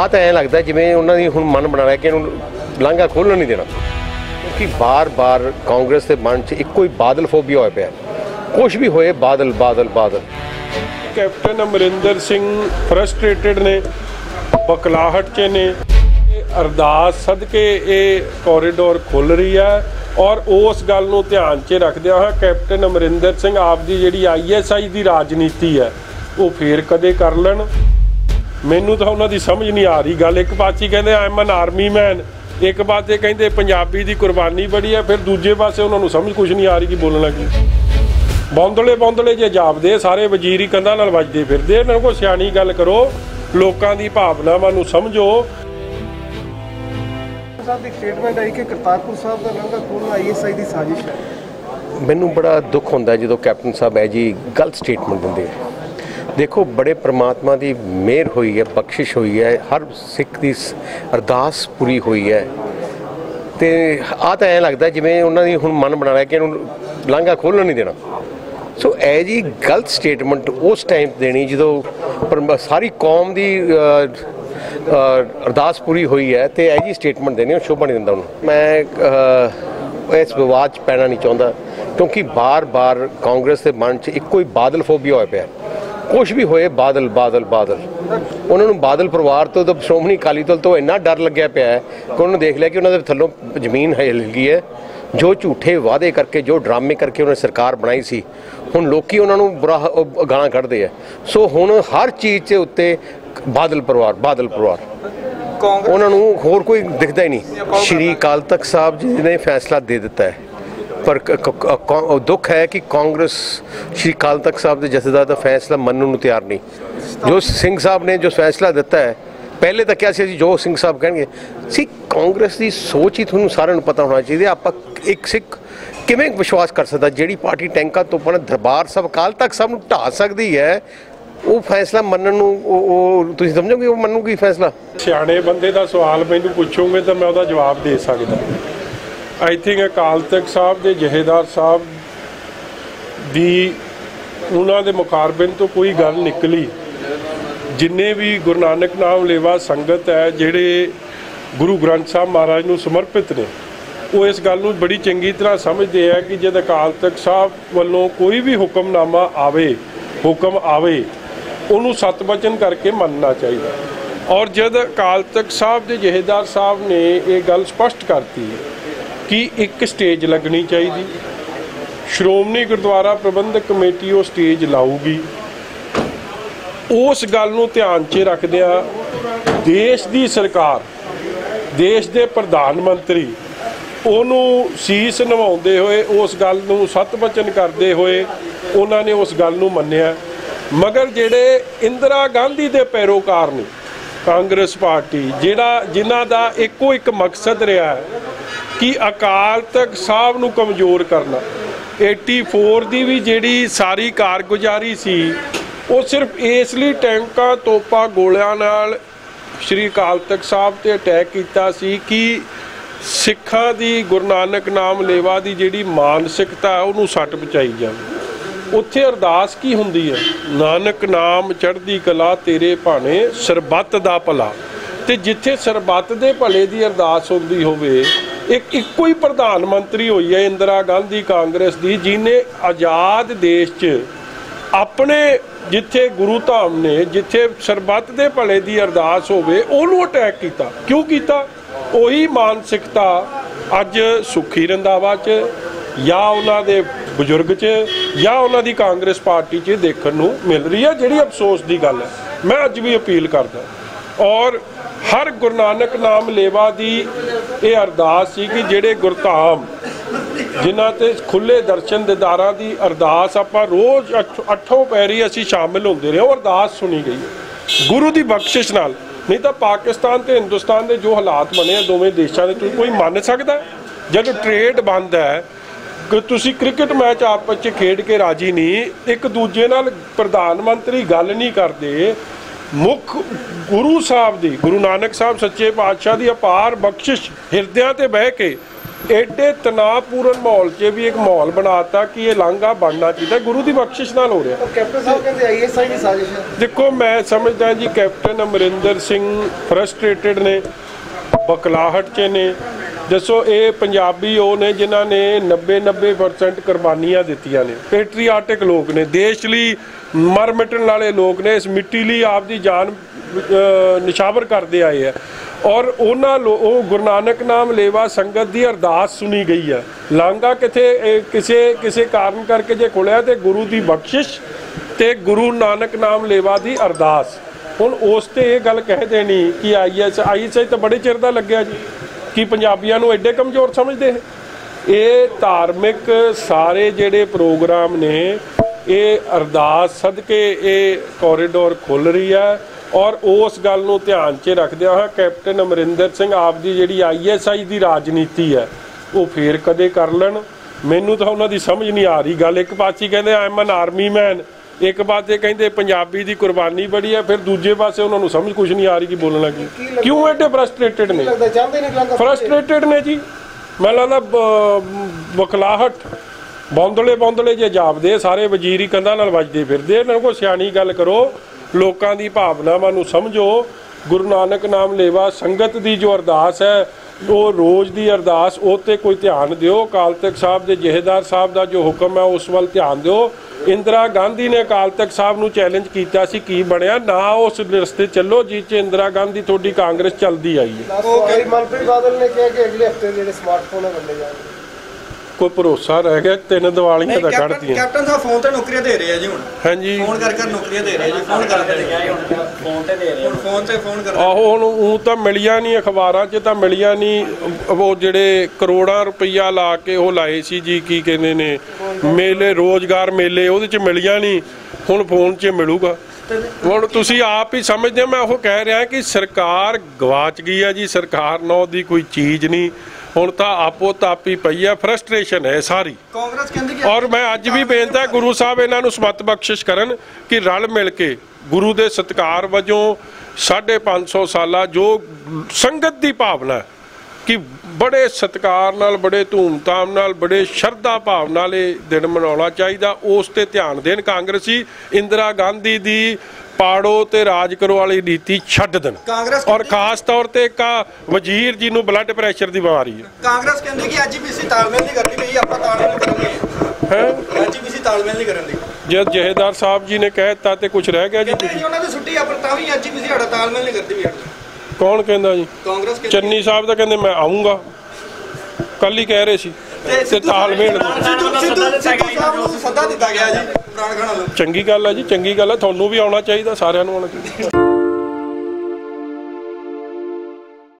ਆ ਤਾਂ ਐਂ ਲੱਗਦਾ ਜਿਵੇਂ ਉਹਨਾਂ ਦੀ ਹੁਣ ਮਨ ਬਣਾ ਲਿਆ ਕਿ ਇਹਨੂੰ ਲਾਂਘਾ ਖੋਲਣ ਨਹੀਂ ਦੇਣਾ। ਕਿਉਂਕਿ ਬਾਰ-ਬਾਰ ਕਾਂਗਰਸ ਦੇ ਮਨ 'ਚ ਇੱਕੋ ਹੀ ਬਾਦਲ ਫੋਬੀਆ ਹੋਇਆ ਪਿਆ। ਕੁਝ ਵੀ ਹੋਏ, ਬਾਦਲ ਬਾਦਲ ਬਾਦਲ। ਕੈਪਟਨ ਅਮਰਿੰਦਰ ਸਿੰਘ ਫਰਸਟ੍ਰੇਟਡ ਨੇ, ਬਕਲਾਹਟ 'ਚ ਨੇ। ਇਹ ਅਰਦਾਸ ਸਦਕੇ ਇਹ ਕੋਰੀਡੋਰ ਖੁੱਲ ਰਹੀ ਹੈ ਔਰ ਉਸ ਗੱਲ ਨੂੰ ਧਿਆਨ 'ਚ ਰੱਖਦਿਆਂ ਹਾਂ ਕੈਪਟਨ ਅਮਰਿੰਦਰ ਸਿੰਘ ਆਪ ਦੀ ਜਿਹੜੀ ਆਈਐਸਆਈ ਦੀ ਰਾਜਨੀਤੀ ਹੈ, ਉਹ ਫੇਰ ਕਦੇ ਕਰ ਲੈਣ। ਮੈਨੂੰ ਤਾਂ ਉਹਨਾਂ ਦੀ ਸਮਝ ਨਹੀਂ ਆ ਰਹੀ ਗੱਲ। ਇੱਕ ਪਾਸੇ ਕਹਿੰਦੇ I M N army man ਇੱਕ ਪਾਸੇ ਕਹਿੰਦੇ ਪੰਜਾਬੀ ਦੀ ਕੁਰਬਾਨੀ ਬੜੀ ਹੈ। ਫਿਰ ਦੂਜੇ ਪਾਸੇ ਉਹਨਾਂ ਨੂੰ ਸਮਝ ਕੁਝ ਨਹੀਂ ਆ ਰਹੀ ਕਿ ਬੋਲਣਾ ਕੀ ਬੌਂਦਲੇ ਬੌਂਦਲੇ ਜੇ ਜਾਪਦੇ ਸਾਰੇ ਵਜ਼ੀਰ ਹੀ ਕੰਧਾਂ ਨਾਲ ਵੱਜਦੇ ਫਿਰਦੇ। ਇਹਨਾਂ ਕੋਈ ਸਿਆਣੀ ਗੱਲ ਕਰੋ ਲੋਕਾਂ ਦੀ ਭਾਵਨਾਵਾਂ ਨੂੰ ਸਮਝੋ। ਸਾਹਿਬ ਦੀ ਸਟੇਟਮੈਂਟ ਆਈ ਕਿ ਕਰਤਾਰਪੁਰ ਸਾਹਿਬ ਦਾ ਲੰਘਾ ਖੋਲ੍ਹਣਾ ਆਈਐਸਆਈ ਦੀ ਸਾਜ਼ਿਸ਼ ਹੈ। ਮੈਨੂੰ ਬੜਾ ਦੁੱਖ ਹੁੰਦਾ ਜਦੋਂ ਕੈਪਟਨ ਸਾਹਿਬ ਹੈ ਜੀ ਗਲਤ ਸਟੇਟਮੈਂਟ ਦਿੰਦੇ ਆ। ਦੇਖੋ, ਬੜੇ ਪ੍ਰਮਾਤਮਾ ਦੀ ਮਿਹਰ ਹੋਈ ਹੈ, ਬਖਸ਼ਿਸ਼ ਹੋਈ ਹੈ, ਹਰ ਸਿੱਖ ਦੀ ਅਰਦਾਸ ਪੂਰੀ ਹੋਈ ਹੈ। ਤੇ ਆ ਤਾਂ ਐਂ ਲੱਗਦਾ ਜਿਵੇਂ ਉਹਨਾਂ ਦੀ ਹੁਣ ਮਨ ਬਣਾ ਲਿਆ ਕਿ ਇਹਨੂੰ ਲਾਂਘਾ ਖੋਲਣ ਨਹੀਂ ਦੇਣਾ। ਸੋ ਇਹ ਜੀ ਗਲਤ ਸਟੇਟਮੈਂਟ ਉਸ ਟਾਈਮ ਦੇਣੀ ਜਦੋਂ ਪਰਮ- ਸਾਰੀ ਕੌਮ ਦੀ ਅਰਦਾਸ ਪੂਰੀ ਹੋਈ ਹੈ ਤੇ ਇਹ ਜੀ ਸਟੇਟਮੈਂਟ ਦੇਣੀ, ਉਹ ਸ਼ੋਭਾ ਨਹੀਂ ਦਿੰਦਾ ਉਹਨੂੰ। ਮੈਂ ਇਸ ਵਿਵਾਦ 'ਚ ਪੈਣਾ ਨਹੀਂ ਚਾਹੁੰਦਾ, ਕਿਉਂਕਿ ਬਾਰ-ਬਾਰ ਕਾਂਗਰਸ ਦੇ ਮਨ 'ਚ ਇੱਕੋ ਹੀ ਬਾਦਲ ਫੋਬੀਆ ਹੋਇਆ ਪਿਆ। ਕੁਝ ਵੀ ਹੋਏ ਬਾਦਲ ਬਾਦਲ ਬਾਦਲ। ਉਹਨਾਂ ਨੂੰ ਬਾਦਲ ਪਰਿਵਾਰ ਤੋਂ ਤਾਂ ਸ਼੍ਰੋਮਣੀ ਅਕਾਲੀ ਦਲ ਤੋਂ ਇੰਨਾ ਡਰ ਲੱਗਿਆ ਪਿਆ ਹੈ ਕਿ ਉਹਨਾਂ ਨੇ ਦੇਖ ਲਿਆ ਕਿ ਉਹਨਾਂ ਦੇ ਥੱਲੋਂ ਜ਼ਮੀਨ ਹਿੱਲ ਗਈ ਹੈ। ਜੋ ਝੂਠੇ ਵਾਅਦੇ ਕਰਕੇ ਜੋ ਡਰਾਮੇ ਕਰਕੇ ਉਹਨਾਂ ਨੇ ਸਰਕਾਰ ਬਣਾਈ ਸੀ ਹੁਣ ਲੋਕੀ ਉਹਨਾਂ ਨੂੰ ਬੁਰਾ ਗਾਲਾਂ ਕੱਢਦੇ ਆ। ਸੋ ਹੁਣ ਹਰ ਚੀਜ਼ ਦੇ ਉੱਤੇ ਬਾਦਲ ਪਰਿਵਾਰ ਬਾਦਲ ਪਰਿਵਾਰ। ਉਹਨਾਂ ਨੂੰ ਹੋਰ ਕੋਈ ਦਿਖਦਾ ਹੀ ਨਹੀਂ। ਸ਼੍ਰੀ ਅਕਾਲ ਤਖਤ ਸਾਹਿਬ ਜੀ ਨੇ ਫੈਸਲਾ ਦੇ ਦਿੱਤਾ ਹੈ। ਪਰ ਕੌ- ਦੁੱਖ ਹੈ ਕਿ ਕਾਂਗਰਸ ਸ਼੍ਰੀ ਅਕਾਲ ਤਖਤ ਸਾਹਿਬ ਦੇ ਜਥੇਦਾਰ ਦਾ ਫੈਸਲਾ ਮੰਨਣ ਨੂੰ ਤਿਆਰ ਨਹੀਂ। ਜੋ ਸਿੰਘ ਸਾਹਿਬ ਨੇ ਜੋ ਫੈਸਲਾ ਦਿੱਤਾ ਹੈ, ਪਹਿਲੇ ਤਾਂ ਕਿਹਾ ਸੀ ਅਸੀਂ ਜੋ ਸਿੰਘ ਸਾਹਿਬ ਕਹਿਣਗੇ। ਸੀ, ਕਾਂਗਰਸ ਦੀ ਸੋਚ ਹੀ ਤੁਹਾਨੂੰ ਸਾਰਿਆਂ ਨੂੰ ਪਤਾ ਹੋਣਾ ਚਾਹੀਦਾ, ਆਪਾਂ ਇੱਕ ਸਿੱਖ ਕਿਵੇਂ ਵਿਸ਼ਵਾਸ ਕਰ ਸਕਦਾ, ਜਿਹੜੀ ਪਾਰਟੀ ਟੈਂਕਾਂ ਤੋਂ ਆਪਣਾ ਦਰਬਾਰ ਸਾਹਿਬ, ਅਕਾਲ ਤਖਤ ਸਾਹਿਬ ਨੂੰ ਢਾ ਸਕਦੀ ਹੈ, ਉਹ ਫੈਸਲਾ ਮੰਨਣ ਨੂੰ ਉਹ ਉਹ ਤੁਸੀਂ ਸਮਝੋਗੇ ਉਹ ਮੰਨੂਗੀ ਫੈਸਲਾ? ਸਿਆਣੇ ਬੰਦੇ ਦਾ ਸਵਾਲ ਮੈਨੂੰ ਪੁੱਛੋਗੇ ਤਾਂ ਮੈਂ ਉਹਦਾ ਜਵਾਬ ਦੇ ਸਕਦਾ। ਆਈ ਥਿੰਕ ਅਕਾਲ ਤਖਤ ਸਾਹਿਬ ਦੇ ਜਹੇਦਾਰ ਸਾਹਿਬ ਦੀ ਉਹਨਾਂ ਦੇ ਮੁਖਾਰਬਿਨ ਤੋਂ ਕੋਈ ਗੱਲ ਨਿਕਲੀ। ਜਿੰਨੇ ਵੀ ਗੁਰੂ ਨਾਨਕ ਨਾਮ ਲੇਵਾ ਸੰਗਤ ਹੈ, ਜਿਹੜੇ ਗੁਰੂ ਗ੍ਰੰਥ ਸਾਹਿਬ ਮਹਾਰਾਜ ਨੂੰ ਸਮਰਪਿਤ ਨੇ, ਉਹ ਇਸ ਗੱਲ ਨੂੰ ਬੜੀ ਚੰਗੀ ਤਰ੍ਹਾਂ ਸਮਝਦੇ ਆ ਕਿ ਜਦ ਅਕਾਲ ਤਖਤ ਸਾਹਿਬ ਵੱਲੋਂ ਕੋਈ ਵੀ ਹੁਕਮਨਾਮਾ ਆਵੇ, ਹੁਕਮ ਆਵੇ, ਉਹਨੂੰ ਸਤਵਚਨ ਕਰਕੇ ਮੰਨਣਾ ਚਾਹੀਦਾ। ਔਰ ਜਦ ਅਕਾਲ ਤਖਤ ਸਾਹਿਬ ਦੇ ਜਹੇਦਾਰ ਸਾਹਿਬ ਨੇ ਇਹ ਗੱਲ ਸਪਸ਼ਟ ਕਰਤੀ ਕਿ ਇੱਕ ਸਟੇਜ ਲੱਗਣੀ ਚਾਹੀਦੀ? ਸ਼੍ਰੋਮਣੀ ਗੁਰਦੁਆਰਾ ਪ੍ਰਬੰਧਕ ਕਮੇਟੀ ਉਹ ਸਟੇਜ ਲਾਊਗੀ। ਉਸ ਗੱਲ ਨੂੰ ਧਿਆਨ 'ਚ ਰੱਖਦਿਆਂ ਦੇਸ਼ ਦੀ ਸਰਕਾਰ, ਦੇਸ਼ ਦੇ ਪ੍ਰਧਾਨ ਮੰਤਰੀ, ਉਹਨੂੰ ਸੀਸ ਨਿਵਾਉਂਦੇ ਹੋਏ, ਉਸ ਗੱਲ ਨੂੰ ਸਤ ਕਰਦੇ ਹੋਏ ਉਹਨਾਂ ਨੇ ਉਸ ਗੱਲ ਨੂੰ ਮੰਨਿਆ। ਮਗਰ ਜਿਹੜੇ ਇੰਦਰਾ ਗਾਂਧੀ ਦੇ ਪੈਰੋਕਾਰ ਨੇ ਕਾਂਗਰਸ ਪਾਰਟੀ, ਜਿਹੜਾ ਜਿਨ੍ਹਾਂ ਦਾ ਇੱਕੋ ਇੱਕ ਮਕਸਦ ਰਿਹਾ ਹੈ ਕਿ ਅਕਾਲ ਤਖਤ ਸਾਹਿਬ ਨੂੰ ਕਮਜ਼ੋਰ ਕਰਨਾ। 84 ਦੀ ਵੀ ਜਿਹੜੀ ਸਾਰੀ ਕਾਰਗੁਜ਼ਾਰੀ ਸੀ, ਉਹ ਸਿਰਫ ਇਸ ਲਈ ਟੈਂਕਾਂ ਤੋਪਾਂ ਗੋਲਿਆਂ ਨਾਲ ਸ਼੍ਰੀ ਅਕਾਲ ਤਖਤ ਸਾਹਿਬ ਤੇ ਅਟੈਕ ਕੀਤਾ ਸੀ ਕਿ ਸਿੱਖਾਂ ਦੀ, ਗੁਰੂ ਨਾਨਕ ਨਾਮ ਲੇਵਾ ਦੀ ਜਿਹੜੀ ਮਾਨਸਿਕਤਾ, ਉਹਨੂੰ ਸੱਟ ਪਹੁੰਚਾਈ ਜਾਵੇ। ਉੱਥੇ ਅਰਦਾਸ ਕੀ ਹੁੰਦੀ ਹੈ? ਨਾਨਕ ਨਾਮ ਚੜ੍ਹਦੀ ਕਲਾ ਤੇਰੇ ਭਾਣੇ, ਸਰਬੱਤ ਦਾ ਭਲਾ। ਤੇ ਜਿੱਥੇ ਸਰਬੱਤ ਦੇ ਭਲੇ ਦੀ ਅਰਦਾਸ ਹੁੰਦੀ ਹੋਵੇ ਇੱਕ ਇੱਕੋ ਹੀ ਪ੍ਰਧਾਨ ਮੰਤਰੀ ਹੋਈ ਹੈ ਇੰਦਰਾ ਗਾਂਧੀ ਕਾਂਗਰਸ ਦੀ ਜਿਨੇ ਆਜ਼ਾਦ ਦੇਸ਼ 'ਚ ਆਪਣੇ ਜਿੱਥੇ ਗੁਰੂ ਧਾਮ ਨੇ, ਜਿੱਥੇ ਸਰਬੱਤ ਦੇ ਭਲੇ ਦੀ ਅਰਦਾਸ ਹੋਵੇ, ਉਹਨੂੰ ਅਟੈਕ ਕੀਤਾ। ਕਿਉਂ ਕੀਤਾ? ਉਹੀ ਮਾਨਸਿਕਤਾ ਅੱਜ ਸੁਖੀ ਰੰਦਾਵਾ 'ਚ ਜਾਂ ਉਹਨਾਂ ਦੇ ਬਜ਼ੁਰਗ 'ਚ ਜਾਂ ਉਹਨਾਂ ਦੀ ਕਾਂਗਰਸ ਪਾਰਟੀ 'ਚ ਦੇਖਣ ਨੂੰ ਮਿਲ ਰਹੀ ਹੈ, ਜਿਹੜੀ ਅਫਸੋਸ ਦੀ ਗੱਲ ਹੈ। ਮੈਂ ਅੱਜ ਵੀ ਅਪੀਲ ਕਰਦਾ। ਔਰ ਹਰ ਗੁਰੂ ਨਾਨਕ ਨਾਮ ਲੇਵਾ ਦੀ ਇਹ ਅਰਦਾਸ ਸੀ ਕਿ ਜਿਹੜੇ ਗੁਰਧਾਮ ਜਿਨ੍ਹਾਂ ਤੇ ਖੁੱਲੇ ਦਰਸ਼ਨ ਦਿਦਾਰਾਂ ਦੀ ਅਰਦਾਸ ਆਪਾਂ ਰੋਜ਼ ਅੱਠ- ਅੱਠੋਂ ਪੈਰੀ ਅਸੀਂ ਸ਼ਾਮਿਲ ਹੁੰਦੇ ਰਹੇ, ਉਹ ਅਰਦਾਸ ਸੁਣੀ ਗਈ ਹੈ। ਗੁਰੂ ਦੀ ਬਖਸ਼ਿਸ਼ ਨਾਲ, ਨਹੀਂ ਤਾਂ ਪਾਕਿਸਤਾਨ ਤੇ ਹਿੰਦੁਸਤਾਨ ਦੇ ਜੋ ਹਾਲਾਤ ਬਣੇ ਆ ਦੋਵੇਂ ਦੇਸ਼ਾਂ ਦੇ ਤੁਸੀਂ ਕੋਈ ਮੰਨ ਸਕਦਾ ਹੈ? ਜਦੋਂ ਟ੍ਰੇਡ ਬੰਦ ਹੈ, ਕਿ ਤੁਸੀਂ ਕ੍ਰਿਕਟ ਮੈਚ ਆਪਸ ਵਿੱਚ ਖੇਡ ਕੇ ਰਾਜੀ ਨਹੀਂ, ਇੱਕ ਦੂਜੇ ਨਾਲ ਪ੍ਰਧਾਨ ਮੰਤਰੀ ਗੱਲ ਨਹੀਂ ਕਰਦੇ ਮੁੱਖ ਗੁਰੂ ਸਾਹਿਬ ਦੀ ਗੁਰੂ ਨਾਨਕ ਸਾਹਿਬ ਸੱਚੇ ਪਾਤਸ਼ਾਹ ਦੀ ਅਪਾਰ ਬਖਸ਼ਿਸ਼ ਹਿਰਦਿਆਂ ਤੇ ਬਹਿ ਕੇ ਐਡੇ ਤਣਾਅਪੂਰਨ ਮਾਹੌਲ 'ਚ ਵੀ ਇੱਕ ਮਾਹੌਲ ਬਣਾਤਾ ਕਿ ਇਹ ਲਾਂਘਾ ਬਣਨਾ ਚਾਹੀਦਾ ਗੁਰੂ ਦੀ ਬਖਸ਼ਿਸ਼ ਨਾਲ ਹੋ ਰਿਹਾ। ਕੈਪਟਨ ਸਾਹਿਬ ਕਹਿੰਦੇ ਆਈਐਸਆਈ ਦੀ ਸਾਜ਼ਿਸ਼ ਹੈ ਦੇਖੋ ਮੈਂ ਸਮਝਦਾ ਜੀ ਕੈਪਟਨ ਅਮਰਿੰਦਰ ਸਿੰਘ ਫਰਸਟ੍ਰੇਟਡ ਨੇ ਬਕਲਾਹਟ 'ਚ ਨੇ। ਦੱਸੋ ਇਹ ਪੰਜਾਬੀ ਉਹ ਨੇ ਜਿਨ੍ਹਾਂ ਨੇ 90 90% ਕੁਰਬਾਨੀਆਂ ਦਿੱਤੀਆਂ ਨੇ। ਪੈਟਰੀਆਟਿਕ ਲੋਕ ਨੇ। ਦੇਸ਼ ਲਈ ਮਰ ਮਿਟਣ ਵਾਲੇ ਲੋਕ ਨੇ, ਇਸ ਮਿੱਟੀ ਲਈ ਆਪ ਦੀ ਜਾਨ ਨਿਸ਼ਾਵਰ ਕਰਦੇ ਆਏ ਆ। ਔਰ ਉਹਨਾਂ ਲੋ- ਉਹ ਗੁਰੂ ਨਾਨਕ ਨਾਮ ਲੇਵਾ ਸੰਗਤ ਦੀ ਅਰਦਾਸ ਸੁਣੀ ਗਈ ਹੈ ਲਾਂਗਾ ਕਿਥੇ ਕਿਸੇ ਕਿਸੇ ਕਾਰਨ ਕਰਕੇ ਜੇ ਖੁੱਲਿਆ ਤੇ ਗੁਰੂ ਦੀ ਬਖਸ਼ਿਸ਼ ਤੇ ਗੁਰੂ ਨਾਨਕ ਨਾਮ ਲੇਵਾ ਦੀ ਅਰਦਾਸ। ਹੁਣ ਉਸ ਤੇ ਇਹ ਗੱਲ ਕਹਿ ਦੇਣੀ ਕਿ ਆਈਐਸ ਆਈਐਸਆਈ ਤਾਂ ਬੜੇ ਚਿਰ ਦਾ ਲੱਗਿਆ ਜੀ, ਕਿ ਪੰਜਾਬੀਆਂ ਨੂੰ ਐਡੇ ਕਮਜ਼ੋਰ ਸਮਝਦੇ ਇਹ ਧਾਰਮਿਕ ਸਾਰੇ ਜਿਹੜੇ ਪ੍ਰੋਗਰਾਮ ਨੇ ਇਹ ਅਰਦਾਸ ਸਦਕੇ ਇਹ ਕੋਰੀਡੋਰ ਖੁੱਲ ਰਹੀ ਹੈ ਔਰ ਉਸ ਗੱਲ ਨੂੰ ਧਿਆਨ 'ਚ ਰੱਖਦਿਆਂ ਹੋਇਆ ਕੈਪਟਨ ਅਮਰਿੰਦਰ ਸਿੰਘ ਆਪ ਦੀ ਜਿਹੜੀ ਆਈਐਸਆਈ ਦੀ ਰਾਜਨੀਤੀ ਹੈ ਉਹ ਫੇਰ ਕਦੇ ਕਰ ਲੈਣ। ਮੈਨੂੰ ਤਾਂ ਉਹਨਾਂ ਦੀ ਸਮਝ ਨਹੀਂ ਆ ਰਹੀ ਗੱਲ। ਇੱਕ ਪਾਸੇ ਕਹਿੰਦੇ ਆਮ ਐਨ ਆਰਮੀ ਮੈਨ ਇੱਕ ਪਾਸੇ ਕਹਿੰਦੇ ਪੰਜਾਬੀ ਦੀ ਕੁਰਬਾਨੀ ਬੜੀ ਹੈ। ਫਿਰ ਦੂਜੇ ਪਾਸੇ ਉਹਨਾਂ ਨੂੰ ਸਮਝ ਕੁਝ ਨਹੀਂ ਆ ਰਹੀ ਕਿ ਬੋਲਣਾ ਕੀ ਕਿਉਂ ਐਡੇ ਫਰਸਟ੍ਰੇਟਡ ਨੇ? ਫਰਸਟ੍ਰੇਟਡ ਨੇ ਜੀ। ਮੈਨੂੰ ਲੱਗਦਾ ਬਕਲਾਹਟ ਬੌਂਦਲੇ ਬੌਂਦਲੇ ਜੇ ਜਾਪਦੇ, ਸਾਰੇ ਵਜ਼ੀਰੀ ਕੰਧਾਂ ਨਾਲ ਵੱਜਦੇ ਫਿਰਦੇ। ਇਹਨਾਂ ਨੂੰ ਕੋਈ ਸਿਆਣੀ ਗੱਲ ਕਰੋ, ਲੋਕਾਂ ਦੀ ਭਾਵਨਾਵਾਂ ਨੂੰ ਸਮਝੋ। ਗੁਰੂ ਨਾਨਕ ਨਾਮ ਲੇਵਾ, ਸੰਗਤ ਦੀ ਜੋ ਅਰਦਾਸ ਹੈ, ਉਹ ਰੋਜ਼ ਦੀ ਅਰਦਾਸ ਉਹ ਤੇ ਕੋਈ ਧਿਆਨ ਦਿਓ। ਅਕਾਲ ਤਖਤ ਸਾਹਿਬ ਦੇ ਜਹੇਦਾਰ ਸਾਹਿਬ ਦਾ ਜੋ ਹੁਕਮ ਹੈ, ਉਸ ਵੱਲ ਧਿਆਨ ਦਿਓ। ਇੰਦਰਾ ਗਾਂਧੀ ਨੇ ਅਕਾਲ ਤਖਤ ਸਾਹਿਬ ਨੂੰ ਚੈਲੰਜ ਕੀਤਾ ਸੀ, ਕੀ ਬਣਿਆ? ਨਾ ਉਸ ਰਸਤੇ ਚੱਲੋ, ਜਿਸ 'ਚ ਇੰਦਰਾ ਗਾਂਧੀ ਤੁਹਾਡੀ ਕਾਂਗਰਸ ਚੱਲਦੀ ਆਈ ਹੈ। ਉਹ ਕਈ ਮਨਪ੍ਰੀਤ ਬਾਦਲ ਨੇ ਕਿਹਾ ਕਿ ਅਗਲੇ ਹਫ਼ਤੇ ਜਿਹੜੇ ਸਮਾਰਟਫੋਨ ਹੈ ਵੰਡੇ ਜਾਣਗੇ। ਕੋਈ ਭਰੋਸਾ ਰਹਿ ਗਿਆ ਤਿੰਨ ਦੀਵਾਲੀਆਂ ਤਾਂ ਕੱਢਤੀਆਂ। ਕੈਪਟਨ ਸਾਹਿਬ ਫੋਨ ਤੇ ਨੌਕਰੀਆਂ ਦੇ ਰਹੇ ਆ ਜੀ ਹੁਣ। ਹਾਂਜੀ। ਫੋਨ ਕਰ ਕਰ ਨੌਕਰੀਆਂ ਦੇ ਰਹੇ ਆ ਜੀ ਫੋਨ ਕਰਦੇ ਨੇ ਫੋਨ ਤੇ ਦੇ ਰਹੇ ਹੁਣ ਫੋਨ ਤੇ ਫੋਨ ਕਰਦੇ ਆਹੋ ਹੁਣ ਉਹ ਤਾਂ ਮਿਲੀਆਂ ਨਹੀਂ ਅਖਬਾਰਾਂ 'ਚ ਤਾਂ ਮਿਲੀਆਂ ਨਹੀਂ। ਉਹ ਜਿਹੜੇ ਕਰੋੜਾਂ ਰੁਪਈਆ ਲਾ ਕੇ ਉਹ ਲਾਏ ਸੀ ਜੀ ਕੀ ਕਹਿੰਦੇ ਨੇ? ਮੇਲੇ ਰੋਜ਼ਗਾਰ ਮੇਲੇ ਉਹਦੇ 'ਚ ਮਿਲੀਆਂ ਨਹੀਂ। ਹੁਣ ਫੋਨ 'ਚ ਮਿਲੂਗਾ। ਹੁਣ ਤੁਸੀਂ ਆਪ ਹੀ ਸਮਝਦੇ ਮੈਂ ਉਹ ਕਹਿ ਰਿਹਾ ਕਿ ਸਰਕਾਰ ਗਵਾਚ ਗਈ ਹੈ ਜੀ ਸਰਕਾਰ ਨਾਲ ਦੀ ਕੋਈ ਚੀਜ਼ ਨਹੀਂ। ਹੁਣ ਤਾਂ ਆਪੋ ਤਾਪੀ ਪਈ ਹੈ ਫਰਸਟ੍ਰੇਸ਼ਨ ਹੈ ਸਾਰੀ। ਕਾਂਗਰਸ ਕਹਿੰਦੀ ਕਿ ਔਰ ਮੈਂ ਅੱਜ ਵੀ ਬੇਨਤਾ ਗੁਰੂ ਸਾਹਿਬ ਇਹਨਾਂ ਨੂੰ ਸਮਤ ਬਖਸ਼ਿਸ਼ ਕਰਨ ਕਿ ਰਲ ਮਿਲ ਕੇ ਗੁਰੂ ਦੇ ਸਤਕਾਰ ਵਜੋਂ 550 ਸਾਲਾ ਜੋ ਸੰਗਤ ਦੀ ਭਾਵਨਾ ਕਿ ਬੜੇ ਸਤਕਾਰ ਨਾਲ ਬੜੇ ਧੂਮਧਾਮ ਨਾਲ ਬੜੇ ਸ਼ਰਧਾ ਭਾਵ ਨਾਲ ਇਹ ਦਿਨ ਮਨਾਉਣਾ ਚਾਹੀਦਾ ਉਸ ਤੇ ਧਿਆਨ ਦੇਣ ਕਾਂਗਰਸੀ ਇੰਦਰਾ ਗਾਂਧੀ ਦੀ ਪਾੜੋ ਤੇ ਰਾਜ ਕਰੋ ਵਾਲੀ ਨੀਤੀ ਛੱਡ ਦੇਣ। ਕਾਂਗਰਸ ਔਰ ਖਾਸ ਤੌਰ ਤੇ ਇੱਕ ਵਜ਼ੀਰ ਜੀ ਨੂੰ ਬਲੱਡ ਪ੍ਰੈਸ਼ਰ ਦੀ ਬਿਮਾਰੀ ਹੈ। ਕਾਂਗਰਸ ਕਹਿੰਦੀ ਕਿ ਐਜੀਪੀਸੀ ਤਾਲਮੇਲ ਨਹੀਂ ਕਰਦੀ ਵੀ ਆਪਾਂ ਤਾਲਮੇਲ ਕਰਾਂਗੇ ਹੈ? ਐਜੀਪੀਸੀ ਤਾਲਮੇਲ ਨਹੀਂ ਕਰਨ ਦੀ ਜਦ ਜਹੇਦਾਰ ਸਾਹਿਬ ਜੀ ਨੇ ਕਹਿ ਦਿੱਤਾ ਤੇ ਕੁਝ ਰਹਿ ਗਿਆ ਜੀ ਉਹਨਾਂ ਦੀ ਛੁੱਟੀ ਆ ਪਰ ਤਾਂ ਵੀ ਐਜੀਪੀਸੀ ਸਾਡਾ ਤਾਲਮੇਲ ਨਹੀਂ ਕਰਦੀ ਵੀ। ਕੌਣ ਕਹਿੰਦਾ ਜੀ? ਕਾਂਗਰਸ ਕਹਿੰਦੀ ਚੰਨੀ ਸਾਹਿਬ ਤਾਂ ਕਹਿੰਦੇ ਮੈਂ ਆਉਂਗਾ ਕੱਲ ਹੀ ਕਹਿ ਰਹੇ ਸੀ। ਤੇ ਤਾਲਮੇਲ ਸਿੱਧੂ ਸਿੱਧੂ ਸਿੱਧੂ ਸਾਹਿਬ ਨੂੰ ਸੱਦਾ ਦਿੱਤਾ ਗਿਆ ਜੀ ਪ੍ਰਾਣ ਖਾਣਾ ਚੰਗੀ ਗੱਲ ਹੈ ਜੀ ਚੰਗੀ ਗੱਲ ਹੈ ਤੁਹਾਨੂੰ ਵੀ ਆਉਣਾ ਚਾਹੀਦਾ ਸਾਰਿਆਂ ਨੂੰ ਆਉਣਾ ਚਾਹੀਦਾ।